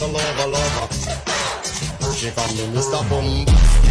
Mr. Lover Lover. She call Mr. Boom.